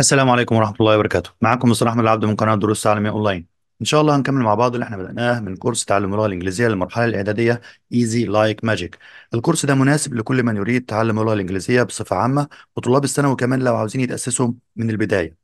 السلام عليكم ورحمة الله وبركاته. معكم مستر أحمد العبد من قناة دروس تعليمية أونلاين. إن شاء الله هنكمل مع بعض اللي إحنا بدأناه من كورس تعلم اللغة الإنجليزية للمرحلة الإعدادية Easy Like Magic. الكورس ده مناسب لكل من يريد تعلم اللغة الإنجليزية بصفة عامة وطلاب الثانوي كمان لو عاوزين يتأسسوا من البداية.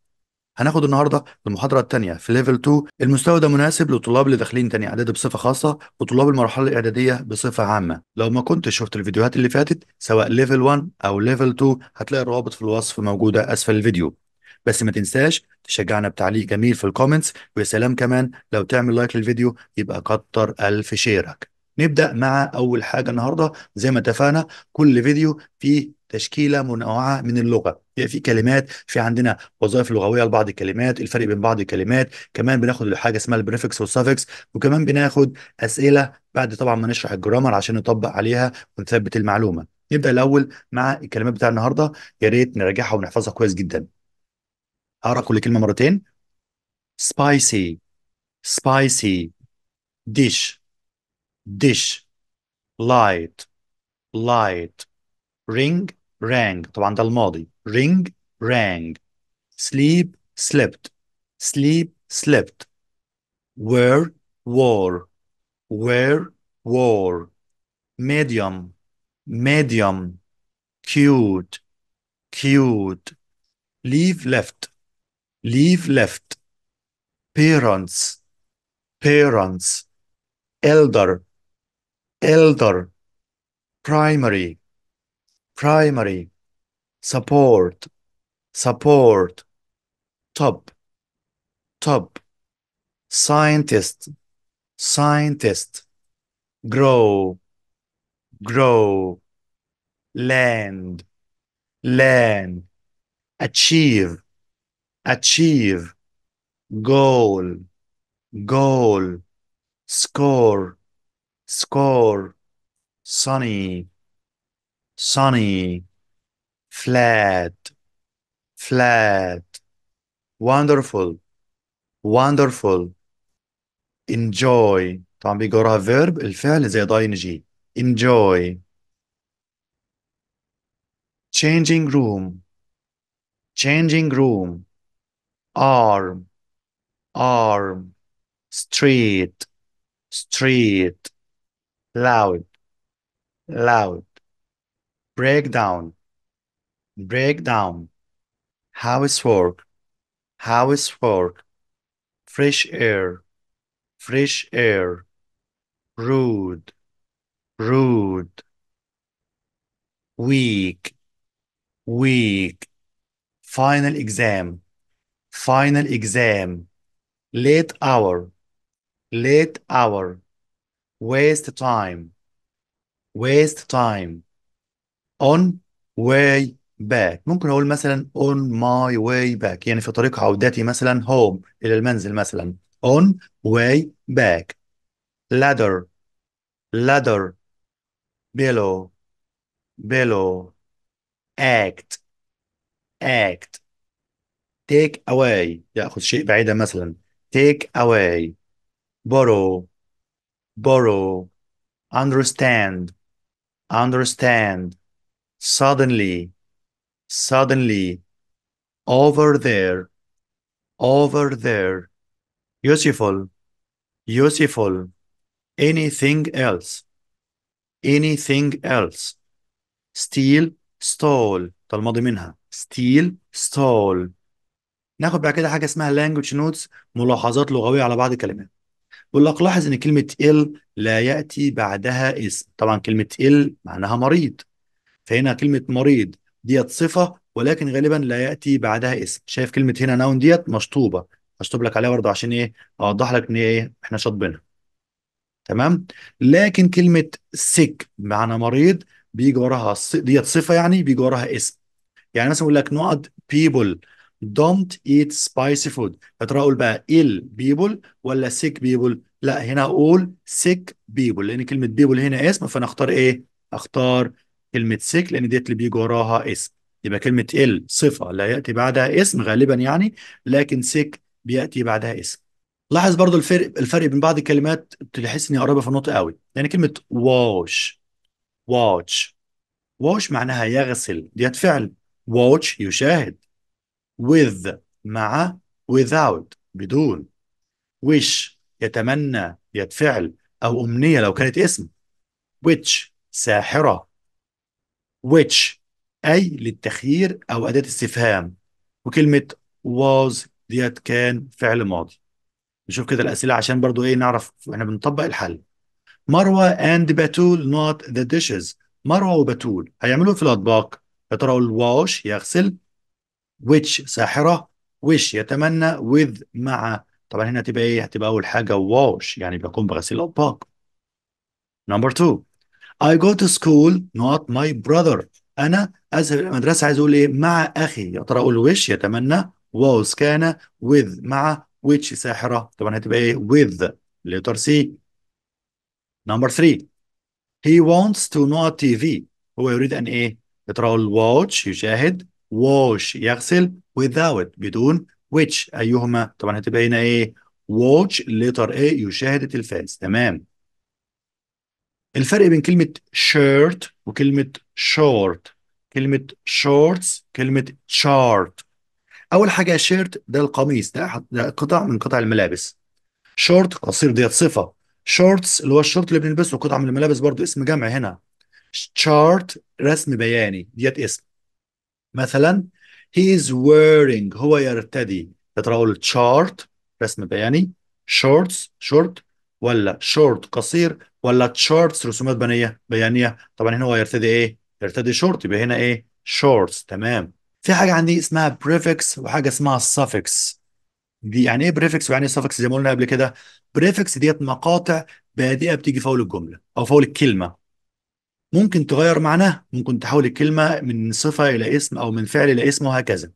هناخد النهارده المحاضرة الثانية في level 2 المستوى ده مناسب للطلاب اللي داخلين تاني إعدادي بصفة خاصة وطلاب المرحلة الإعدادية بصفة عامة. لو ما كنتش شفت الفيديوهات اللي فاتت سواء level 1 أو level 2 هتلاقي الروابط في الوصف موجودة أسفل الفيديو. بس ما تنساش تشجعنا بتعليق جميل في ال comments ويا سلام كمان لو تعمل like للفيديو يبقى كتر ألف خيرك. نبدأ مع أول حاجة النهاردة. زي ما اتفقنا كل فيديو فيه تشكيلة منوعة من اللغة. يعني في كلمات في عندنا وظائف لغوية لبعض الكلمات الفرق بين بعض الكلمات. كمان بناخد حاجة اسمها ال prefix وال suffix وكمان بناخد أسئلة بعد طبعا ما نشرح ال grammar عشان نطبق عليها ونثبت المعلومة. نبدأ الأول مع الكلمات بتاع النهاردة. يا ريت نراجعها ونحفظها كويس جدا. هقرا كل كلمة مرتين spicy spicy dish dish light light ring rang طبعا ده الماضي ring rang sleep slept sleep slept were wore were wore medium medium cute cute leave left leave left. Parents. Parents. Elder. Elder. Primary. Primary. Support. Support. Top. Top. Scientist. Scientist. Grow. Grow. Land. Land. Achieve achieve goal goal score score sunny sunny flat flat wonderful wonderful enjoy طبعا بيجي وراها verb الفعل زي ضاين جي enjoy changing room changing room arm arm street street loud loud breakdown breakdown housework housework fresh air fresh air rude rude weak, weak, final exam final exam late hour late hour waste time waste time on way back ممكن أقول مثلا on my way back يعني في طريق عودتي مثلا home إلى المنزل مثلا on way back ladder ladder below below act act take away يأخذ شيء بعيدا مثلا take away borrow borrow understand understand suddenly suddenly over there over there useful useful anything else anything else steal stole ده الماضي منها steal stole ناخد بعد كده حاجة اسمها language notes ملاحظات لغوية على بعض الكلمات بيقول لك لاحظ إن كلمة ill لا يأتي بعدها اسم طبعا كلمة ill معناها مريض. فهنا كلمة مريض ديت صفة ولكن غالبا لا يأتي بعدها اسم شايف كلمة هنا ناون ديت مشطوبة. هشطب لك عليها برضه عشان إيه؟ أوضح لك إن إيه؟ إحنا شاطبينها تمام؟ لكن كلمة sick معنى مريض بيجي وراها ديت صفة يعني بيجي وراها اسم يعني مثلا يقول لك نقط people don't eat spicy food. فترى أقول بقى ill people ولا sick people لا هنا أقول sick people لأن كلمة people هنا اسم فأنا أختار إيه؟ أختار كلمة sick لأن ديت اللي بيجي وراها اسم. يبقى كلمة ill صفة لا يأتي بعدها اسم غالبا يعني لكن sick بيأتي بعدها اسم. لاحظ برضو الفرق الفرق بين بعض الكلمات تحس إني قريبة في النطق قوي. يعني كلمة wash watch واش معناها يغسل. ديت فعل. watch يشاهد. With مع without بدون. wish يتمنى يد فعل أو أمنية لو كانت اسم. which ساحرة. which أي للتخيير أو أداة استفهام. وكلمة was ديت كان فعل ماضي. نشوف كده الأسئلة عشان برضو إيه نعرف إحنا بنطبق الحل. مروة and بتول not the dishes. مروة وبتول هيعملوا في الأطباق. يا ترى الواش يغسل which ساحرة wish يتمنى with مع. طبعا هنا هتبقى إيه؟ هتبقى أول حاجة wash يعني بيقوم بغسيل الأطباق number two I go to school not my brother. أنا أذهب إلى المدرسة عايز أقول إيه؟ مع أخي. يا ترى أقول wish يتمنى was كان with مع which ساحرة. طبعا هتبقى إيه؟ with letter C. Number three he wants to not TV هو يريد أن إيه؟ يا ترى أقول watch يشاهد. Wash يغسل without بدون which. أيهما؟ طبعا هتبقى هنا إيه؟ watch letter A يشاهد التلفاز تمام. الفرق بين كلمة shirt وكلمة short. كلمة shorts كلمة chart أول حاجة shirt ده القميص ده, قطع من قطع الملابس. short قصير ديت صفة. shorts اللي هو الشورت اللي بنلبسه قطعة من الملابس برضو اسم جمع هنا. chart رسم بياني ديت اسم. مثلا he is wearing هو يرتدي. ترى أقول رسم بياني. shorts شورت ولا short قصير ولا charts رسومات بيانيه بيانية. طبعا هنا هو يرتدي إيه؟ يرتدي شورت يبقى هنا إيه؟ shorts. تمام. في حاجة عندي اسمها prefix وحاجة اسمها suffix. دي يعني إيه prefix ويعني إيه suffix زي ما قلنا قبل كده. prefix ديت مقاطع بادئة بتيجي فوق الجملة أو فوق الكلمة. ممكن تغير معناه ممكن تحول الكلمة من صفة إلى اسم أو من فعل إلى اسم وهكذا.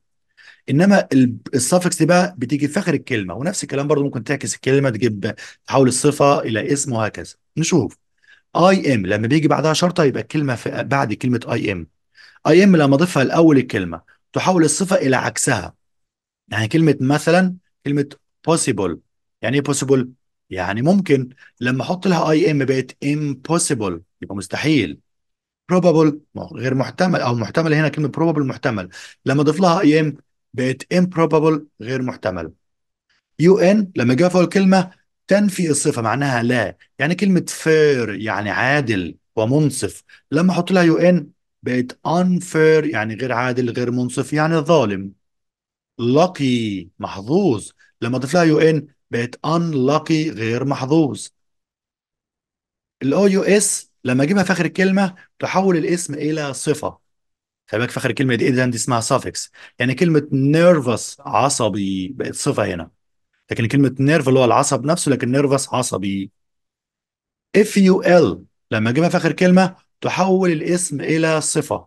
إنما السفكس دي بقى بتيجي في آخر الكلمة ونفس الكلام برضو ممكن تعكس الكلمة تجيب تحول الصفة إلى اسم وهكذا. نشوف. I M لما بيجي بعدها شرطة يبقى الكلمة في بعد كلمة I M I M لما أضيفها لأول الكلمة تحول الصفة إلى عكسها. يعني كلمة مثلا كلمة possible. يعني إيه possible يعني ممكن. لما أحط لها I M بقت impossible يبقى مستحيل. Probable غير محتمل أو محتمل هنا كلمة probable محتمل. لما أضيف لها I M بقت improbable غير محتمل. U N لما جاء فوق الكلمة تنفي الصفة معناها لا. يعني كلمة fair يعني عادل ومنصف. لما أحط لها U N بقت unfair يعني غير عادل غير منصف يعني ظالم. lucky محظوظ. لما أضيف لها U N بقت unlucky غير محظوظ. ال O U S لما اجيبها في اخر الكلمة تحول الاسم إلى صفة. خلي بالك في اخر الكلمة دي اذا دي اسمها suffix. يعني كلمة nervous عصبي بقت صفة هنا. لكن كلمة nerve اللي هو العصب نفسه لكن nervous عصبي. F U L لما اجيبها في اخر كلمة تحول الاسم إلى صفة.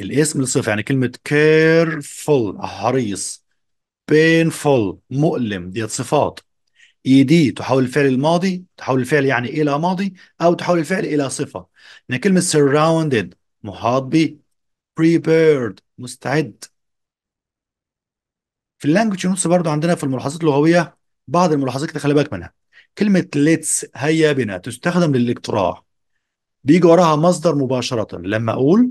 الاسم لصفه يعني كلمة careful حريص painful مؤلم. ديت صفات. E D تحول الفعل الماضي تحول الفعل يعني إلى ماضي أو تحول الفعل إلى صفة. يعني كلمة surrounded محاط ب prepared مستعد. في ال language notes برضو عندنا في الملاحظات اللغوية بعض الملاحظات خلي بالك منها. كلمة let's هيا بنا تستخدم للاقتراح. بيجي وراها مصدر مباشرة. لما أقول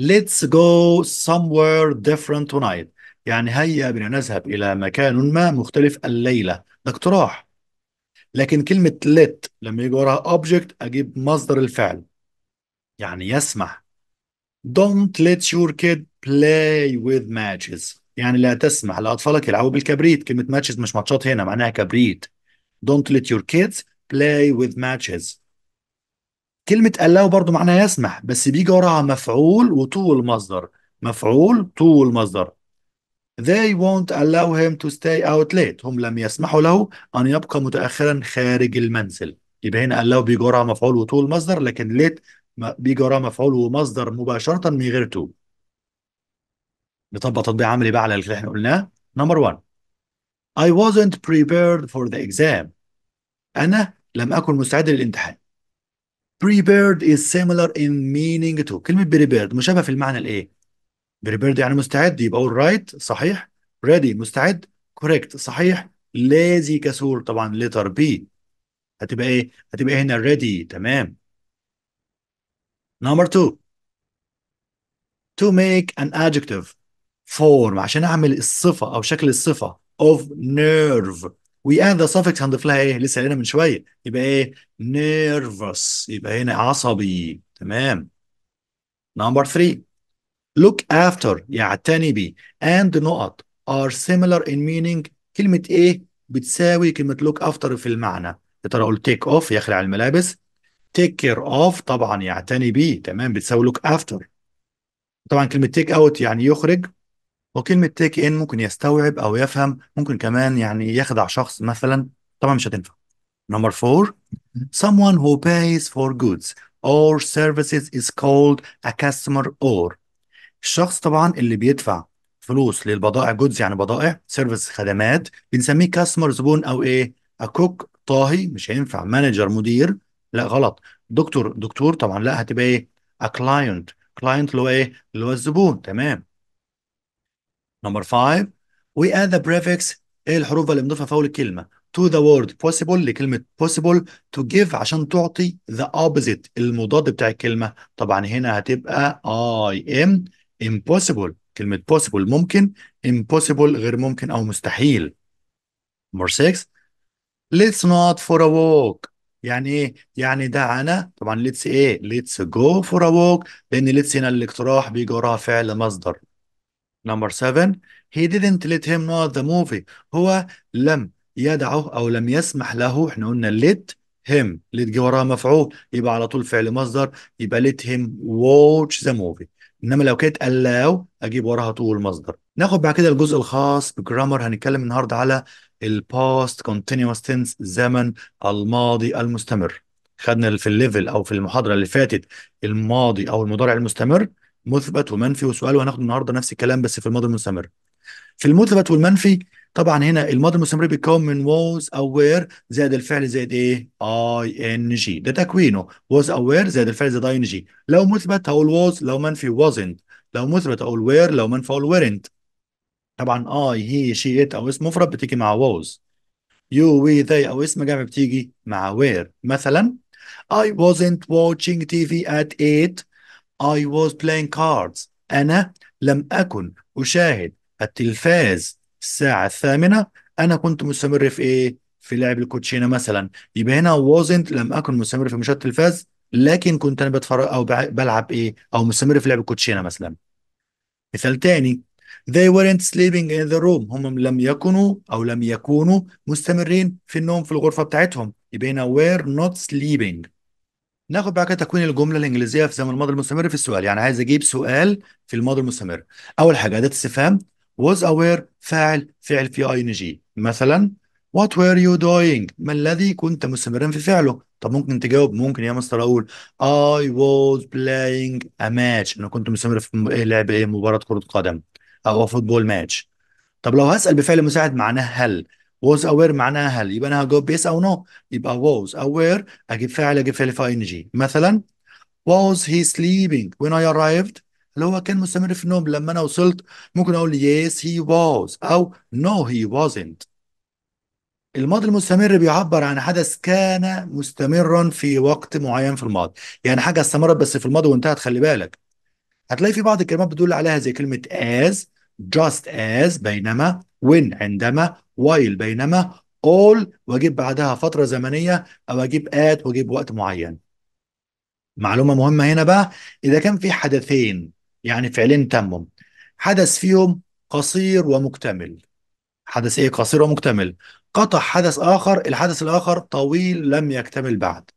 let's go somewhere different tonight. يعني هيا بنا نذهب إلى مكان ما مختلف الليلة. ده اقتراح لكن كلمة let لما يجي وراها object أجيب مصدر الفعل. يعني يسمح. Don't let your kid play with matches. يعني لا تسمح لأطفالك يلعبوا بالكبريت. كلمة matches مش ماتشات هنا معناها كبريت. Don't let your kids play with matches. كلمة allow برضو معناها يسمح بس بيجي وراها مفعول وطول مصدر. مفعول طول مصدر. They won't allow him to stay out late. هم لم يسمحوا له أن يبقى متأخرا خارج المنزل. يبقى هنا allow بيجي وراها مفعول وطول مصدر لكن late بيجي مفعول ومصدر مباشرة من غير to. نطبق تطبيق عملي بقى على اللي إحنا قلناه. Number one. I wasn't prepared for the exam. أنا لم أكن مستعد للامتحان. Prepared is similar in meaning to. كلمة prepared مشابهة في المعنى الإيه؟ prepared يعني مستعد يبقى أقول right صحيح. ready مستعد. correct صحيح. lazy كسول طبعا letter B هتبقى إيه؟ هتبقى هنا ready تمام. number 2 to make an adjective. form عشان أعمل الصفة أو شكل الصفة. of nerve. we add the suffix هنضيف لها إيه؟ لسه قايلينها من شوية. يبقى إيه؟ nervous. يبقى هنا عصبي. تمام. number 3 look after يعتني بي and نقط are similar in meaning. كلمة إيه بتساوي كلمة look after في المعنى. يا ترى أقول take off يخلع الملابس. Take care of طبعا يعتني بيه. تمام؟ بتساوي look after. طبعا كلمة take out يعني يخرج وكلمة take in ممكن يستوعب أو يفهم. ممكن كمان يعني يخدع شخص مثلا. طبعا مش هتنفع. Number four someone who pays for goods or services is called a customer or. الشخص طبعا اللي بيدفع فلوس للبضائع goods يعني بضائع service خدمات بنسميه customer زبون أو إيه؟ a cook طاهي مش هينفع manager مدير. لا غلط. دكتور دكتور طبعا لا هتبقى إيه؟ client client اللي هو إيه؟ اللي هو الزبون. تمام. number 5 we add the prefix إيه الحروف اللي بنضيفها أول الكلمة؟ to the word possible لكلمة possible to give عشان تعطي the opposite المضاد بتاع الكلمة. طبعا هنا هتبقى I M. Impossible كلمة possible ممكن impossible غير ممكن أو مستحيل. number 6 let's نقط for a walk. يعني إيه؟ يعني دعنا طبعا let's إيه؟ let's go for a walk. لأن let's هنا الاقتراح بيجي وراها فعل مصدر. number 7 he didn't let him know the movie. هو لم يدعه أو لم يسمح له. إحنا قلنا let him. let جه وراها مفعول. يبقى على طول فعل مصدر. يبقى let him watch the movie. إنما لو كانت allow أجيب وراها to مصدر. ناخد بعد كده الجزء الخاص ب grammar هنتكلم النهارده على ال past continuous tense زمن الماضي المستمر. خدنا في ال level أو في المحاضرة اللي فاتت الماضي أو المضارع المستمر مثبت ومنفي وسؤال وهناخد النهارده نفس الكلام بس في الماضي المستمر. في المثبت والمنفي طبعا هنا الماضي المستمر بيتكون من was أو were زائد الفعل زائد إيه؟ ing ده تكوينه. was أو were زائد الفعل زائد ing لو مثبت هقول was لو منفي wasn't. لو مثبت أقول were لو منفي أقول weren't. طبعا I he she it أو اسم مفرد بتيجي مع was. You we they أو اسم جمع بتيجي مع were. مثلا I wasn't watching TV at 8 I was playing cards. أنا لم أكن أشاهد. التلفاز الساعة الثامنة. أنا كنت مستمر في إيه؟ في لعب الكوتشينة مثلا. يبقى هنا wasn't لم أكن مستمر في مشاهدة التلفاز لكن كنت أنا بتفرج أو بلعب إيه؟ أو مستمر في لعب الكوتشينة مثلا. مثال تاني They weren't sleeping in the room. هم لم يكونوا أو لم يكونوا مستمرين في النوم في الغرفة بتاعتهم. يبقى هنا were not sleeping. ناخد بقى كده تكوين الجملة الإنجليزية في زمن الماضي المستمر في السؤال. يعني عايز أجيب سؤال في الماضي المستمر. أول حاجة اداه استفهام؟ was أو were فاعل فعل في ing مثلا what were you doing? ما الذي كنت مستمرا في فعله؟ طب ممكن تجاوب ممكن يا مستر أقول I was playing a match. أنا كنت مستمر في لعب إيه؟ مباراة كرة قدم أو football match طب لو هسأل بفعل مساعد معناه هل؟ was أو were معناها هل؟ يبقى أنا هجاوب yes أو no. يبقى was أو were أجيب فاعل أجيب فعل في ing. مثلا was he sleeping when I arrived? هل هو كان مستمر في النوم لما أنا وصلت ممكن أقول yes he was أو no he wasn't. الماضي المستمر بيعبر عن حدث كان مستمرا في وقت معين في الماضي. يعني حاجة استمرت بس في الماضي وانتهت خلي بالك. هتلاقي في بعض الكلمات بتدل عليها زي كلمة as just as بينما when عندما while بينما all واجيب بعدها فترة زمنية أو أجيب at واجيب وقت معين. معلومة مهمة هنا بقى. إذا كان في حدثين يعني فعلين تموا حدث فيهم قصير ومكتمل. حدث إيه؟ قصير ومكتمل. قطع حدث آخر الحدث الآخر طويل لم يكتمل بعد.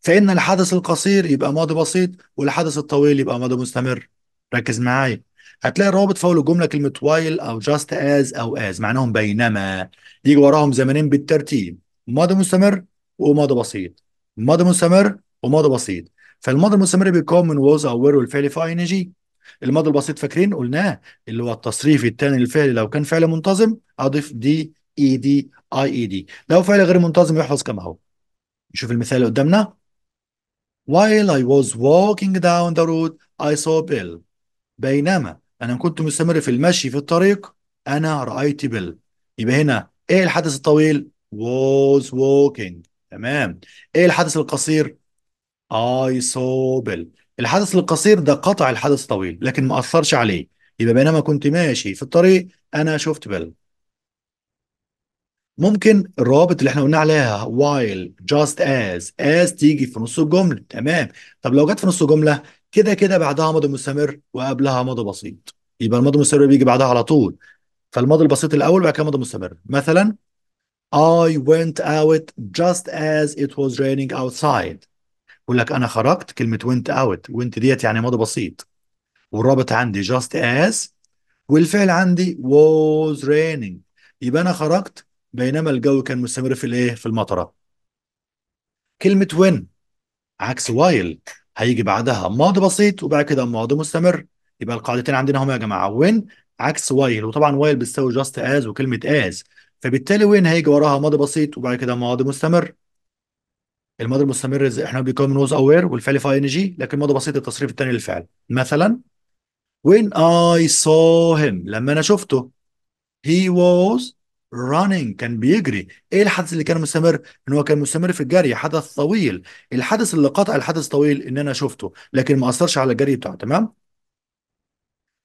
فإن الحدث القصير يبقى ماضي بسيط والحدث الطويل يبقى ماضي مستمر. ركز معايا. هتلاقي الرابط في أول الجملة كلمة while أو just as أو as معناهم بينما. يجي وراهم زمنين بالترتيب. ماضي مستمر وماضي بسيط. ماضي مستمر وماضي بسيط. فالماضي المستمر بيتكون من was أو were والفعل في ing. الماضي البسيط فاكرين؟ قلناه اللي هو التصريف الثاني للفعل لو كان فعل منتظم أضيف دي اي دي اي اي دي لو فعل غير منتظم يحفظ كما هو. نشوف المثال اللي قدامنا. While I was walking down the road I saw Bill. بينما أنا كنت مستمر في المشي في الطريق أنا رأيت بيل يبقى هنا إيه الحدث الطويل was walking. تمام. إيه الحدث القصير I saw Bill. الحدث القصير ده قطع الحدث الطويل لكن ما أثرش عليه. يبقى بينما كنت ماشي في الطريق أنا شفت بيل ممكن الروابط اللي إحنا قلنا عليها while just as as تيجي في نص الجملة. تمام. طب لو جت في نص الجملة كده كده بعدها ماضي مستمر وقبلها ماضي بسيط. يبقى الماضي المستمر بيجي بعدها على طول. فالماضي البسيط الأول وبعد كده ماضي مستمر. مثلا I went out just as it was raining outside. بقول لك أنا خرجت كلمة went out. went ديت يعني ماضي بسيط. والرابط عندي just as والفعل عندي was raining. يبقى أنا خرجت بينما الجو كان مستمر في الإيه؟ في المطرة. كلمة when عكس while هيجي بعدها. ماضي بسيط وبعد كده ماضي مستمر. يبقى القاعدتين عندنا هم يا جماعة. when عكس while. وطبعا while بتساوي just as وكلمة as. فبالتالي when هيجي وراها ماضي بسيط وبعد كده ماضي مستمر. الماضي المستمر إحنا بيكون was aware والفعل في ing لكن ماضي بسيط التصريف الثاني للفعل. مثلا when I saw him لما أنا شفته he was running كان بيجري. إيه الحدث اللي كان مستمر؟ إن هو كان مستمر في الجري حدث طويل. الحدث اللي قطع الحدث طويل إن أنا شفته لكن ما أثرش على الجري بتاعه تمام؟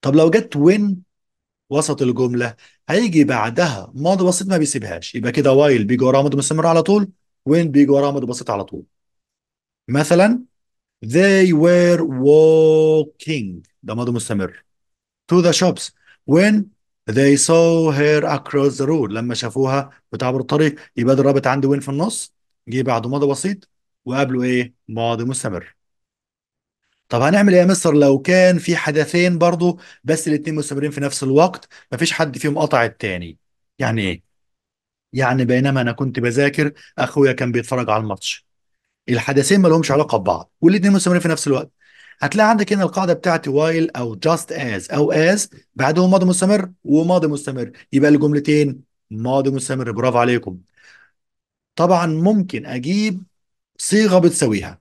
طب لو جت وين وسط الجملة هيجي بعدها ماضي بسيط ما بيسيبهاش. يبقى كده وايل بيجي وراها ماضي مستمر على طول. وين بيجي وراها ماضي بسيط على طول. مثلا they were walking. ده ماضي مستمر. To the shops. When they saw her across the road. لما شافوها بتعبر الطريق. يبقى ده الرابط عندي وين في النص. جه بعده ماضي بسيط. وقبله إيه؟ ماضي مستمر. طب هنعمل إيه يا مستر؟ لو كان في حدثين برضو بس الاتنين مستمرين في نفس الوقت مفيش حد فيهم قطع التاني. يعني إيه؟ يعني بينما أنا كنت بذاكر أخويا كان بيتفرج على الماتش. الحدثين ما لهمش علاقة ببعض والاتنين مستمرين في نفس الوقت. هتلاقي عندك هنا القاعدة بتاعتي while أو just as أو as بعدهم ماضي مستمر وماضي مستمر. يبقى الجملتين ماضي مستمر. برافو عليكم. طبعا ممكن أجيب صيغة بتساويها.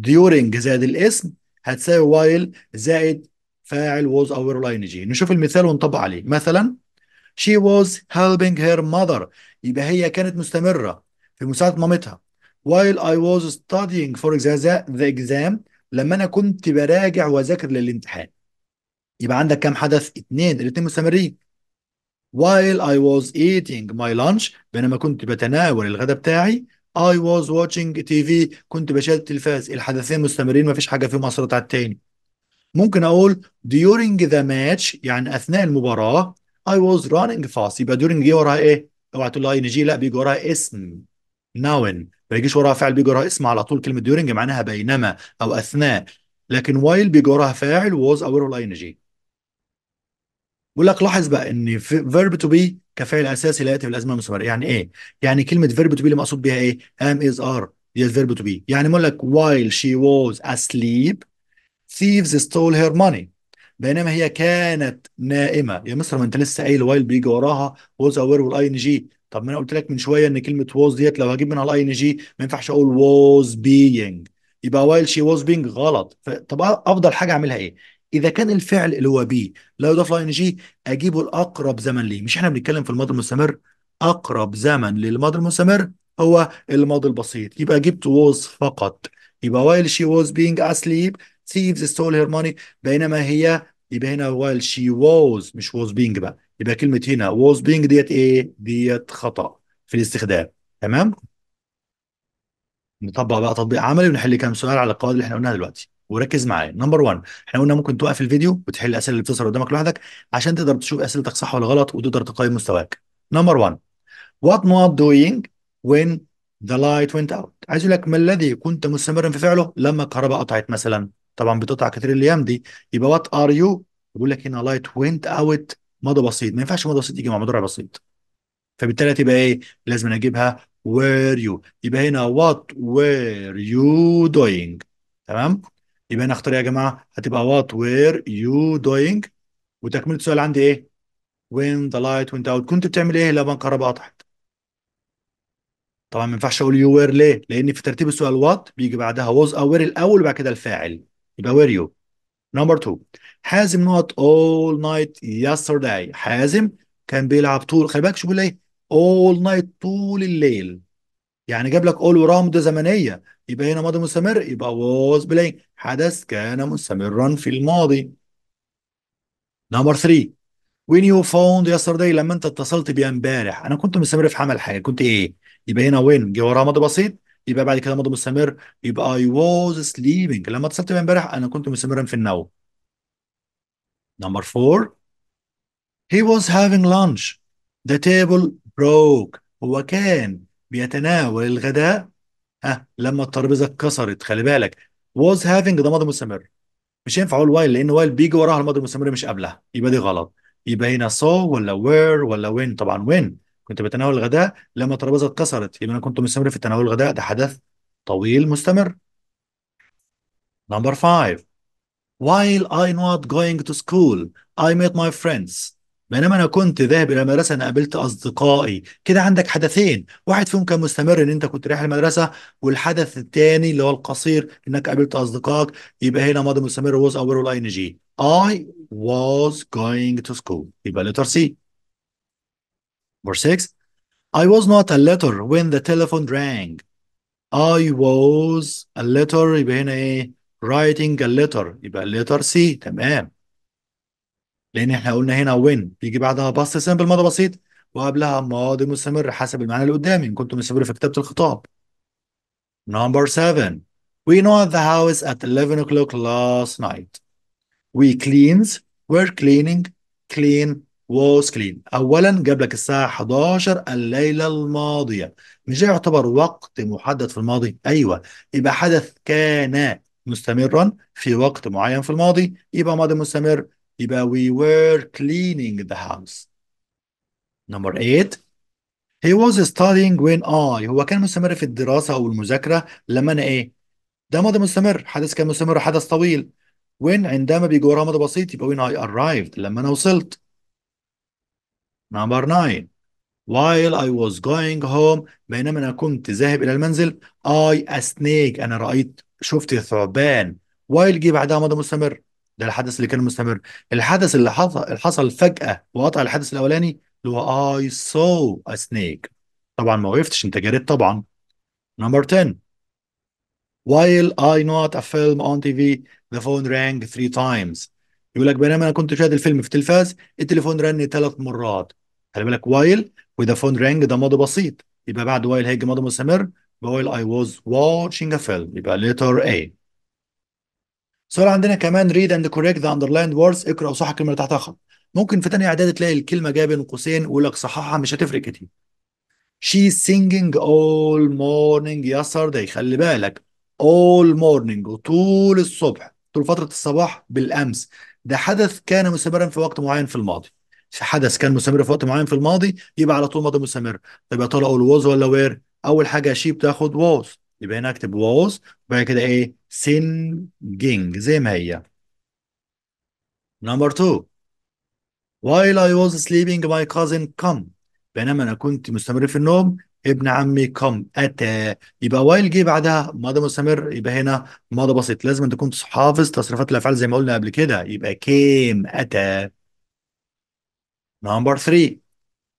during زائد الاسم هتساوي while زائد فاعل was أو were ing نشوف المثال ونطبق عليه. مثلا she was helping her mother. يبقى هي كانت مستمرة في مساعدة مامتها. While I was studying for the exam لما أنا كنت براجع وأذاكر للامتحان. يبقى عندك كام حدث؟ اتنين. الاتنين مستمرين. While I was eating my lunch بينما كنت بتناول الغداء بتاعي I was watching TV كنت بشاهد التلفاز. الحدثين مستمرين مفيش حاجة فيهم أثرت على التاني. ممكن أقول during the match يعني أثناء المباراة I was running fast يبقى during جه وراها إيه؟ اوعى تقول ان جي لا بيجي وراها اسم. Noun. ما يجيش وراها فعل بيجي وراها اسم على طول. كلمة during معناها بينما أو أثناء. لكن while بيجي وراها فاعل was ال ing بقول لك لاحظ بقى إن verb to be كفعل أساسي لا يأتي في الازمنه المستمرة. يعني إيه؟ يعني كلمة verb to be اللي مقصود بيها إيه؟ am is are دي ال verb to be يعني بقول لك while she was asleep thieves stole her money. بينما هي كانت نائمة. يا مستر ما انت لسه قايل while بيجي وراها was أو were وال ing طب ما أنا قلت لك من شوية ان كلمة was ديت لو هجيب منها ال ing ما ينفعش أقول was being. يبقى while she was being غلط. طب أفضل حاجة أعملها إيه؟ إذا كان الفعل اللي هو بي لا يضاف له ان جي أجيبه الاقرب زمن ليه. مش إحنا بنتكلم في الماضي المستمر. أقرب زمن للماضي المستمر هو الماضي البسيط. يبقى جبت was فقط. يبقى while she was being asleep thieves stole her money. بينما هي يبقى هنا while she was مش was being بقى. يبقى كلمة هنا was being ديت إيه؟ ديت خطأ في الاستخدام. تمام؟ نطبق بقى تطبيق عملي ونحل كام سؤال على القواعد اللي إحنا قلناها دلوقتي. وركز معايا. number 1 إحنا قلنا ممكن توقف الفيديو وتحل الأسئلة اللي بتظهر قدامك لوحدك عشان تقدر تشوف أسئلتك صح ولا غلط وتقدر تقيم مستواك. نمبر 1 what نقط doing when the light went out عايز أقول لك ما الذي كنت مستمرا في فعله لما الكهرباء قطعت مثلا؟ طبعا بتقطع كتير الأيام دي. يبقى what were you بيقول لك هنا light went out ماضي بسيط. ما ينفعش ماضي بسيط يجي مع مضارع بسيط. فبالتالي هتبقى إيه؟ لازم أجيبها. were you يبقى هنا what were you doing تمام؟ يبقى هنا أختار إيه يا جماعة؟ هتبقى what were you doing وتكملة السؤال عندي إيه؟ when the light went out. كنت بتعمل إيه لما الكهرباء قطعت؟ طبعا ما ينفعش أقول you were ليه؟ لأن في ترتيب السؤال what بيجي بعدها was أو were الأول وبعد كده الفاعل. يبقى were you? number 2 حازم نقط all night yesterday. حازم كان بيلعب طول. خلي بالك شو بيقول إيه؟ All night طول الليل. يعني جاب لك all وراها مدة زمنية. يبقى هنا ماضي مستمر. يبقى was playing. حدث كان مستمرا في الماضي. number 3 when you phoned yesterday لما انت اتصلت بي امبارح. أنا كنت مستمر في عمل حاجة. كنت إيه؟ يبقى هنا when. جه وراها ماضي بسيط. يبقى بعد كده ماضي مستمر يبقى I was sleeping. لما اتصلت بي امبارح أنا كنت مستمرا في النوم. number 4 he was having lunch. The table broke. هو كان بيتناول الغداء. ها لما الترابيزة اتكسرت خلي بالك. Was having ده ماضي مستمر. مش هينفع أقول while لأن while بيجي وراها الماضي المستمر مش قبلها. يبقى دي غلط. يبقى هنا so ولا were ولا when. طبعا when. كنت بتناول الغداء لما الترابيزه اتكسرت. يبقى أنا كنت مستمر في تناول الغداء. ده حدث طويل مستمر. number 5 while I نقط going to school I met my friends. بينما أنا كنت ذاهب إلى المدرسة أنا قابلت أصدقائي. كده عندك حدثين. واحد فيهم كان مستمر إن أنت كنت رايح المدرسة والحدث الثاني اللي هو القصير إنك قابلت أصدقائك يبقى هنا ماضي مستمر was أو were وال ing I was going to school. يبقى letter C. number 6 I was not a letter when the telephone rang I was a letter يبقى هنا ايه writing a letter يبقى letter C تمام لان احنا قلنا هنا when بيجي بعدها باست سامبل ماضي بسيط وقبلها ماضي مستمر حسب المعنى اللي قدامي إن كنت مستمر في كتابة الخطاب number 7 we know the house at 11 o'clock last night we cleans were cleaning clean was clean. اولا جاب لك الساعة 11 الليلة الماضية. مش يعتبر وقت محدد في الماضي؟ أيوه. يبقى حدث كان مستمرا في وقت معين في الماضي. يبقى ماضي مستمر. يبقى we were cleaning the house. Number 8 he was studying when I. هو كان مستمر في الدراسة أو المذاكرة لما أنا إيه؟ ده ماضي مستمر. حدث كان مستمر. حدث طويل. When عندما بيجي وراها ماضي بسيط يبقى when I arrived. لما أنا وصلت. Number 9 while I was going home بينما أنا كنت ذاهب إلى المنزل I a snake. أنا رأيت شفت ثعبان. While جه بعدها ماضي مستمر. ده الحدث اللي كان مستمر. الحدث اللي حصل اللي حصل فجأة وقطع الحدث الأولاني اللي هو I saw a snake. طبعا ما وقفتش أنت جريت طبعا. Number 10 while I نقط a film on TV the phone rang three times. يقول لك بينما أنا كنت شاهد الفيلم في التلفاز التليفون رن ثلاث مرات. خلي بالك while و the phone rang ده ماضي بسيط. يبقى بعد while هيجي ماضي مستمر. while I was watching a film. يبقى letter A. سؤال عندنا كمان read and correct the underlined words. اقرأ وصحح الكلمة اللي تحتها. خط ممكن في تانية اعدادي تلاقي الكلمة جاية بين قوسين ويقول لك صححها مش هتفرق كتير. She's singing all morning. yesterday خلي بالك. all morning وطول الصبح طول فترة الصباح بالأمس. ده حدث كان مستمرا في وقت معين في الماضي. حدث كان مستمر في وقت معين في الماضي يبقى على طول ماضي مستمر طب يا ترى أقول ولا where أول حاجة شي بتاخد was يبقى هنا أكتب was وبعد كده إيه؟ Singing زي ما هي. Number two. While I was sleeping my cousin come. بينما أنا كنت مستمر في النوم ابن عمي come اتى يبقى while جه بعدها ماضي مستمر يبقى هنا ماضي بسيط. لازم انت تكون حافظ تصريفات الأفعال زي ما قلنا قبل كده. يبقى came اتى Number three.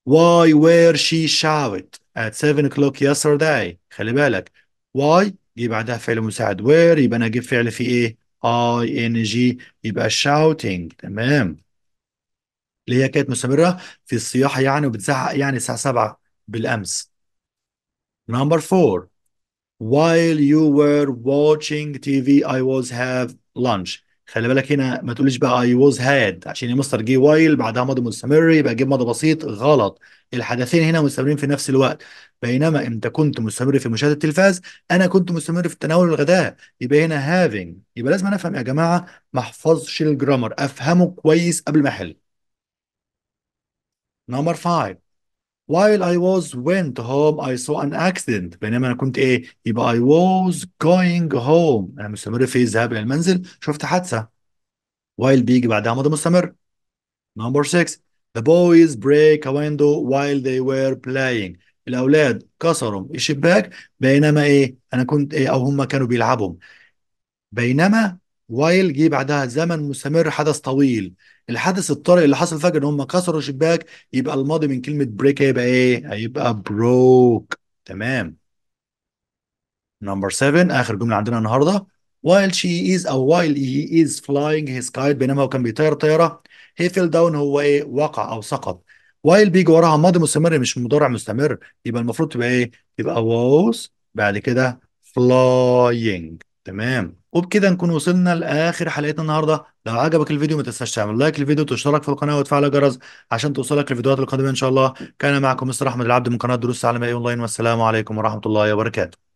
Why were she shout at 7 o'clock yesterday؟ خلي بالك. Why جه بعدها فعل مساعد where يبقى انا اجيب فعل فيه ايه؟ ing يبقى shouting تمام. اللي هي كانت مستمرة في الصياح يعني وبتزعق يعني الساعة 7 بالأمس. Number four. While you were watching TV I was have lunch. خلي بالك هنا ما تقوليش بقى I was had عشان يا مستر جه وايل بعدها ماضي مستمر يبقى جيب ماضي بسيط غلط. الحدثين هنا مستمرين في نفس الوقت. بينما انت كنت مستمر في مشاهدة التلفاز أنا كنت مستمر في تناول الغداء. يبقى هنا having. يبقى لازم أنا أفهم يا جماعة ما أحفظش الجرامر أفهمه كويس قبل ما أحل. نمبر 5 While I was went home I saw an accident. بينما أنا كنت إيه؟ يبقى I was going home. أنا مستمر في الذهاب إلى المنزل. شفت حادثة. While بيجي بعدها ماضي مستمر. Number 6 the boys break a window while they were playing. الأولاد كسروا الشباك. بينما إيه؟ أنا كنت إيه؟ أو هم كانوا بيلعبوا. بينما while جه بعدها زمن مستمر حدث طويل. الحدث الطارئ اللي حصل فجأة إن هم كسروا شباك يبقى الماضي من كلمة break هيبقى إيه؟ هيبقى broke. تمام. number 7 آخر جملة عندنا النهارده. While she is أو while he is flying his kite بينما هو كان بيطير طيارة he fell down هو إيه؟ وقع أو سقط. while بيجي وراها ماضي مستمر مش مضارع مستمر يبقى المفروض تبقى إيه؟ يبقى was بعد كده flying. تمام. وبكده نكون وصلنا لآخر حلقتنا النهارده. لو عجبك الفيديو ما تنساش تعمل لايك للفيديو وتشترك في القناة وتفعل الجرس عشان توصلك الفيديوهات القادمة إن شاء الله. كان معكم مستر أحمد العبد من قناة دروس العالميه أونلاين والسلام عليكم ورحمة الله وبركاته.